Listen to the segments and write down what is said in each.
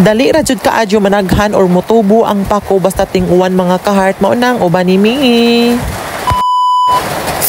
Dali ra jud kaadyo managhan or motubo ang pako basta ting-uwan mga ka-heart mao nang uban ni.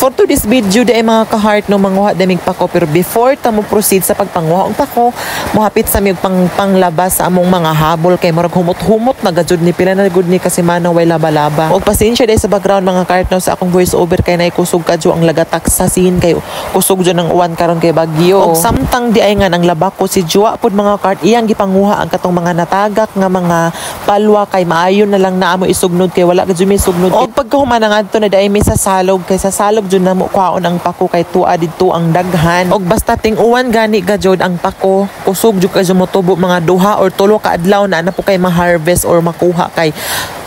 For to this video di ay mga ka-heart no manguha daming pako pero before ta mo proceed sa pagpanguha og pako mohapit sa mig pang panglabas sa among mga habol kay murag humot-humot na gajud ni pila na gud ni kasi manang way laba-laba. Og pasensya dai sa background mga ka-heart no sa akong voice over kay nay kusog kadyo ang lagatak sa scene kay kusog jud ang uwan karon kay bagyo. Og samtang di ay nga nang labak ko si Jua pud mga ka-heart iyang gipanguha ang katong mga natagak nga mga palwa kay maayo na lang na amo isugnod kay wala gajud mi sugnod. Og pagkahuman nga adto na dai mi sa salog kay sa salog jud namo kwaon ang pako kay tuwa didto ang daghan. Og basta ting-uwan gani gajud ang pako. Kusog jud kay motubo mga duha or tulo ka adlaw na na po kay ma-harvest or makuha kay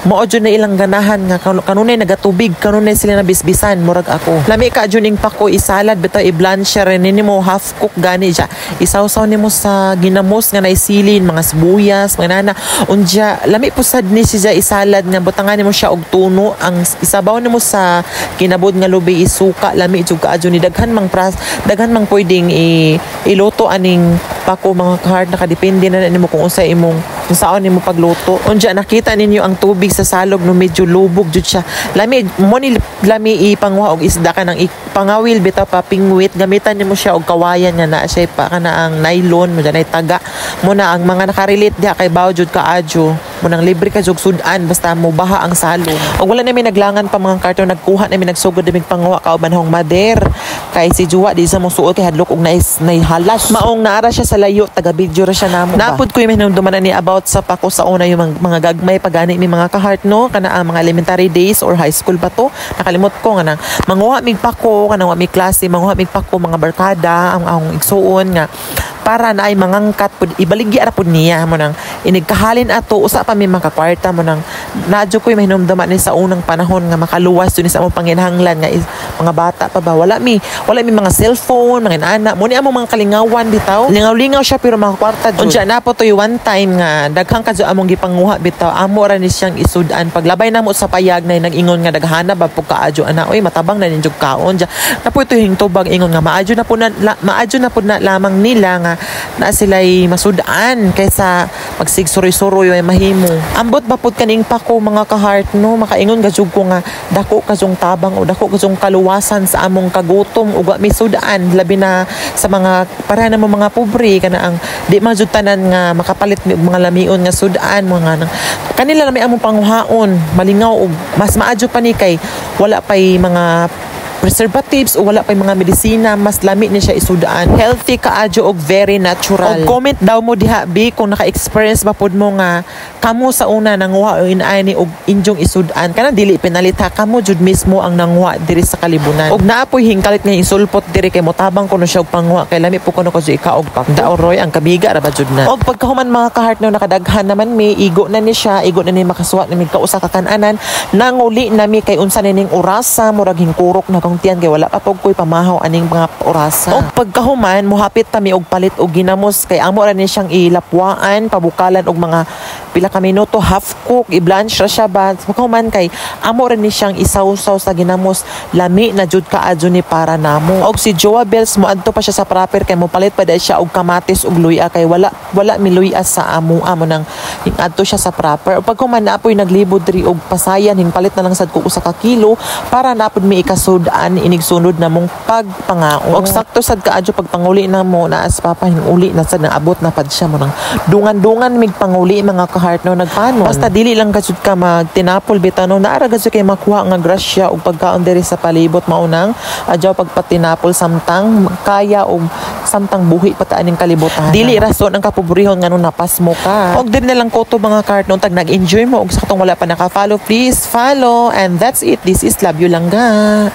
mao jud na ilang ganahan nga kan- kanunay nagatubig kanunay sila nabisbisan murag ako. Lami ka jud ning pako isalad bitaw i-blanch rin nimo half cook gani siya. Isawsaw nimo sa ginamos nga naisilin mga sibuyas mga nana. Unya lami pusad ni siya isalad nga butangan nimo siya og tuno. Ang isabaw nimo sa kinabud nga lubi isuka lami jud kaadyo ni daghan mang pras daghan mang pwedeng i, iluto aning pako mga hard nakadepende na nimo kung unsa imong kung nimo pagluto. Unya nakita ninyo ang tubig sa salog no medyo lubog jud siya. Lami mo ni lami ipangwa og isda ka nang ipangawil bitaw pa pingwit gamitan nimo siya og kawayan nga na siya pa kana ang nylon mo ay taga. Mo na ang mga nakarelate diha kay bawo jud kaadyo mo nang libre ka jog sudan. Basta mo baha ang salog og wala nami naglangan pa mga karton. Nagkuha nami nagsugod nami pangwa kauban hong mader. Kay si Juwa di sa mo suot kay hadlok og nais halas maong naara siya sa layo taga video ra siya namo ba? Napud ko yung hinumduman ni about sa pako sa una yung mga, mga gagmay pagani mi mga ka-heart no? Kana ang mga elementary days or high school pa to? Nakalimot ko nga nang manguha mig pako kanang wa mig klase manguha mig pako mga barkada ang ang igsuon nga para na ay mangangkat pud ibaligya ra pud niya mo nang inigkahalin ato. Usa pa mi makakwarta mo nang nadyo ko mahinumduman ni sa unang panahon nga makaluwas dun sa among panginahanglan nga is, mga bata pa ba? Wala mi wala mi mga cellphone mga inana mo ni among mga kalingawan bitaw. Lingaw-lingaw siya pero makakwarta jud unsa na po to yung one time nga daghang kadyo among gipanguha bitaw. Amo ra ni siyang isudan paglabay namo sa payag na nag-ingon nga daghana ba pug kaadyo ana? Oy matabang na ninjog kaon ja na po ito yung tubag ingon nga maadyo na po na la, maadyo na po na lamang nila nga na sila'y masudaan kaysa magsigsuroy-suroy ay mahimo. Ambot ba pud kaning pako mga ka-heart no? Makaingon gajug ko nga dako kajong tabang o dako kajong kaluwasan sa among kagutom ug mi sudaan labi na sa mga para na mo mga pobre kana ang di majud tanan nga makapalit mga lamion nga sudaan mga nang kanila lami among panguhaon malingaw og mas maadyo pa wala pay mga preservatives o wala pa mga medisina mas lami ni siya isudaan. Healthy kaadyo og very natural. Og comment daw mo diha bi kung naka-experience ba pud mo nga kamo sa una nanguha o inaay ni og injong isudaan? Kana dili pinalit ha kamo jud mismo ang nanguha diri sa kalibunan. Og naapoy hingkalit nga insulpot diri kay motabang kuno siya og panguha kay lami po kuno ko jud ikaog pa daoroy ang kabiga ra ba jud na? Og pagkahuman mga ka-heart no nakadaghan naman mi igo na ni siya igo na ni makasuwa na mi kausa ka kananan nanguli na mi kay unsa ning orasa murag hingkurok na kong tiyan kay wala pa pog koy pamahaw aning mga orasa. Og pagkahuman mohapit ta mi og palit og ginamos kay amo ra ni siyang ilapwaan pabukalan og mga pila ka minuto half cook i-blanch ra siya ba? Pagkahuman kay amo ra ni siyang isawsaw sa ginamos lami na jud kaadyo ni para namo. Og si Joa Bells mo adto pa siya sa proper kay mo palit pa dahil siya og kamatis og luya kay wala wala mi luya sa amo. Amo nang adto siya sa proper. Og pagkuman na apoy naglibod diri og pasayan hing palit na lang sad ko usa ka kilo para napod mi ikasudaan inigsunod na mong pagpangaon og sakto sad kaadyo pagpanguli na mo na as papa uli na sad naabot na pad siya mo nang dungan-dungan mig panguli mga ka-heart no nagpanon. Basta dili lang kasud ka magtinapol bitaw no naara gasud kay makuha nga grasya og pagkaon diri sa palibot maunang adyaw pagpatinapol samtang kaya og samtang buhi pataaning kalibutan. Dili rason ang kapobrehon nga no napas mo ka. Og din na lang ko to mga ka-heart no tag nag-enjoy mo og saktong wala pa naka-follow please follow. And that's it. This is love you lang ga